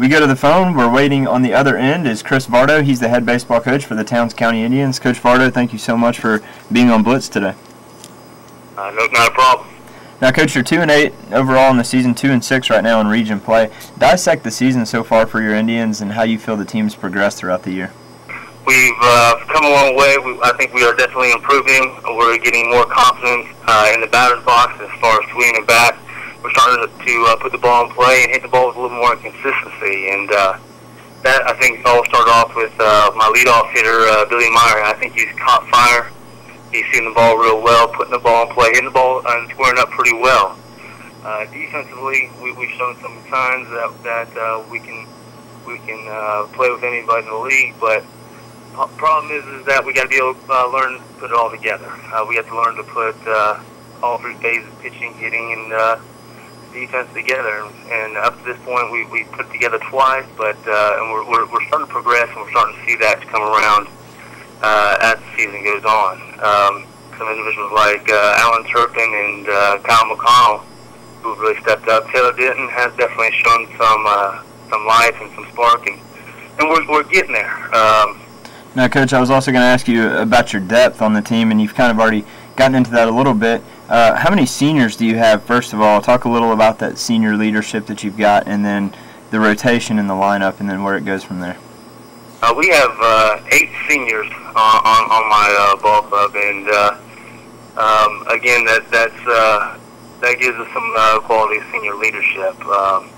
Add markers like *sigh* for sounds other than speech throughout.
We go to the phone. We're waiting on the other end is Chris Vardo. He's the head baseball coach for the Towns County Indians. Coach Vardo, thank you so much for being on Blitz today. Uh, no, not a problem. Now, Coach, you're two and eight overall in the season, two and six right now in region play. Dissect the season so far for your Indians and how you feel the team's progressed throughout the year. We've uh, come a long way. We, I think we are definitely improving. We're getting more confidence uh, in the batter's box as far as swinging the bat. We're starting to, uh, put the ball in play and hit the ball with a little more consistency. And uh, that, I think, all started off with uh, my leadoff hitter, uh, Billy Meyer. I think he's caught fire he's seen the ball real well, putting the ball in play, hitting the ball and squaring up pretty well. Uh, defensively, we, we've shown some signs that that uh, we can we can uh, play with anybody in the league, but problem is is that we got to be able to uh, learn to put it all together. Uh, we have to learn to put uh, all three phases, pitching, hitting, and uh, defense together. And up to this point, we we put together twice, but uh, and we're, we're we're starting to progress, and we're starting to see that come around uh, as the season goes on. Um, some individuals like uh, Alan Turpin and uh, Kyle McConnell who've really stepped up. Taylor Denton has definitely shown some uh, some life and some spark, and, and we're, we're getting there. Um, now, Coach, I was also going to ask you about your depth on the team, and you've kind of already gotten into that a little bit. Uh, how many seniors do you have, first of all? Talk a little about that senior leadership that you've got, and then the rotation in the lineup, and then where it goes from there. Uh, we have uh, eight seniors on, on, on my uh, ball club, and uh, um, again, that that's uh, that gives us some uh, quality senior leadership. Um,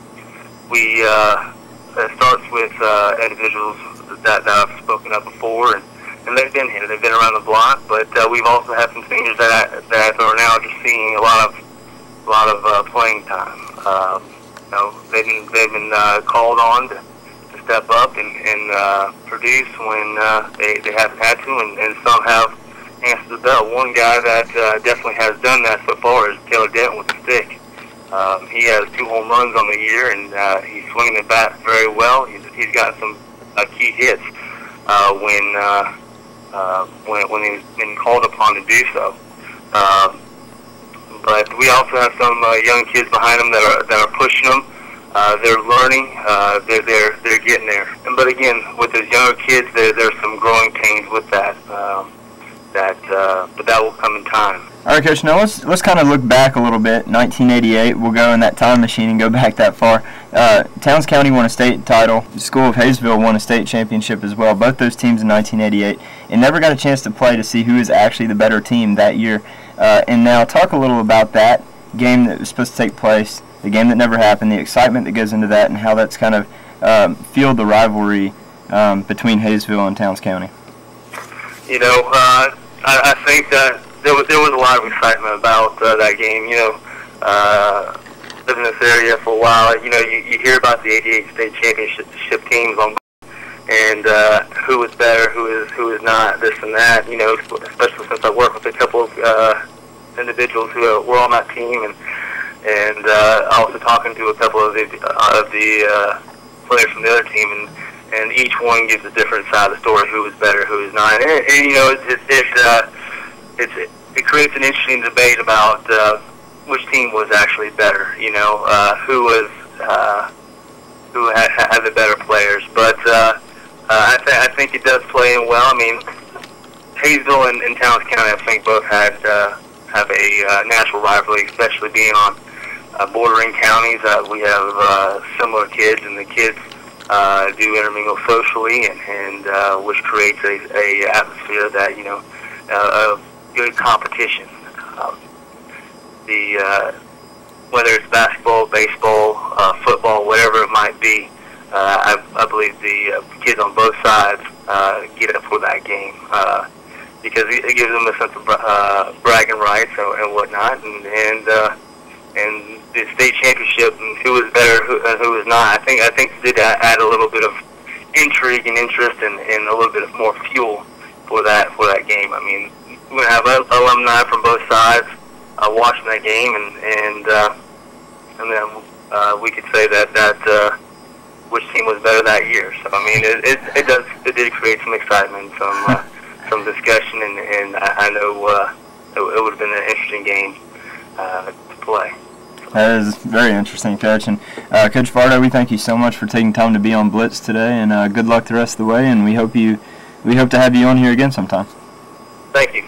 we uh, it starts with uh, individuals that, that I've spoken of before, and, and they've been here, they've been around the block, but uh, we've also had some seniors that that are now just seeing a lot of a lot of uh, playing time. Um, you know, they've been they've been uh, called on to step up and, and uh, produce when uh, they, they haven't had to, and, and some have answered the bell. One guy that uh, definitely has done that so far is Taylor Denton with the stick. Um, he has two home runs on the year, and uh, he's swinging the bat very well. He's, he's got some uh, key hits uh, when, uh, uh, when when he's been called upon to do so. Um, but we also have some uh, young kids behind him that are that are pushing him. Uh, they're learning. Uh, they're they're they're getting there. And, but again, with those younger kids, there there's some growing pains with that. Um, that uh, but that will come in time. All right, Coach. Now let's let's kind of look back a little bit. 1988. We'll go in that time machine and go *laughs* back that far. Uh, Towns County won a state title. The School of Hayesville won a state championship as well. Both those teams in 1988, and never got a chance to play to see who is actually the better team that year. Uh, and now talk a little about that game that was supposed to take place the game that never happened, the excitement that goes into that, and how that's kind of um, fueled the rivalry um, between Hayesville and Towns County. You know, uh, I, I think that there was there was a lot of excitement about uh, that game. You know, uh, living in this area for a while, you know, you, you hear about the '88 state championship teams on and uh, who is better, who is who is not, this and that. You know, especially since I work with a couple of uh, individuals who were on that team and and uh, also talking to a couple of the of the uh, players from the other team, and and each one gives a different side of the story: who is better, who is not. And, and you know, it it it, uh, it's, it creates an interesting debate about uh, which team was actually better. You know, uh, who was uh, who had, had the better players. But uh, uh, I, th- I think it does play in well. I mean, Hayesville and, and Towns County, I think, both had uh, have a uh, natural rivalry, especially being on uh, bordering counties. Uh, we have uh, similar kids, and the kids uh, do intermingle socially, and, and uh, which creates a, a atmosphere that you know uh, of good competition. Um, the uh, whether it's basketball, baseball, uh, football, whatever it might be, uh, I, I believe the uh, kids on both sides uh, get up for that game. Uh, because it gives them a sense of uh, bragging rights and, and whatnot, and and uh, and the state championship and who was better who, and who was not. I think I think did add a little bit of intrigue and interest and, and a little bit of more fuel for that for that game. I mean, we're gonna have alumni from both sides uh, watching that game, and and uh, and then uh, we could say that that uh, which team was better that year. So I mean, it it, it does it did create some excitement, some uh, *laughs* some discussion, and and I, I know uh, it, it would have been an interesting game uh, play. That is very interesting, Coach. And uh, Coach Vardo, we thank you so much for taking time to be on Blitz today, and uh, good luck the rest of the way. And we hope you, we hope to have you on here again sometime. Thank you.